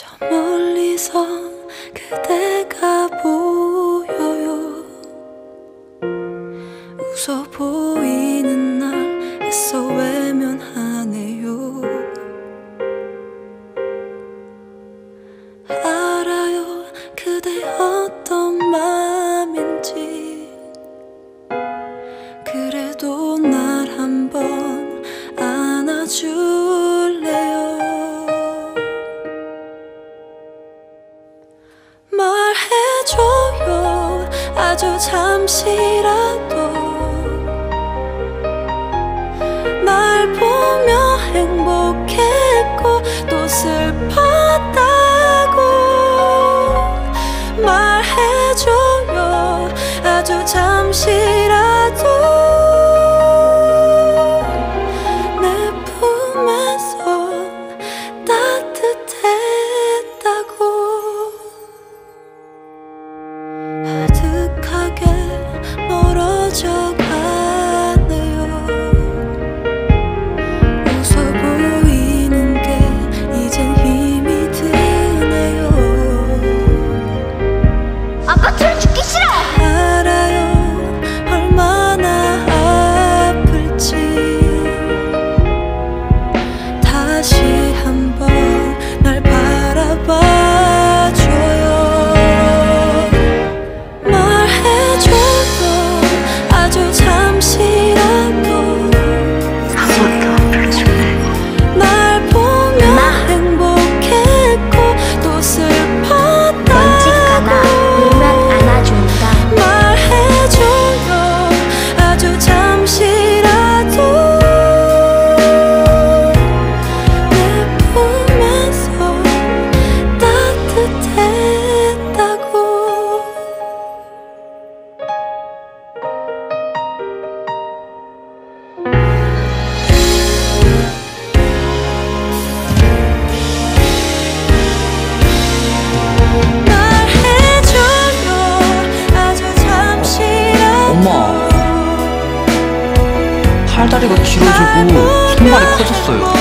저 멀리서 그대가 보여요. 웃어 보이는 날 애써 외면하네요. 알아요. 그대 어떤 마음인지. 아주 잠시라도 팔다리가 길어지고 손발이 커졌어요.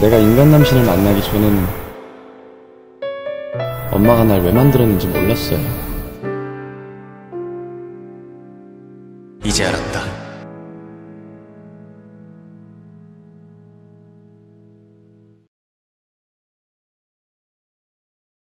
내가 인간 남신을 만나기 전에는 엄마가 날 왜 만들었는지 몰랐어요. 이제 알았다.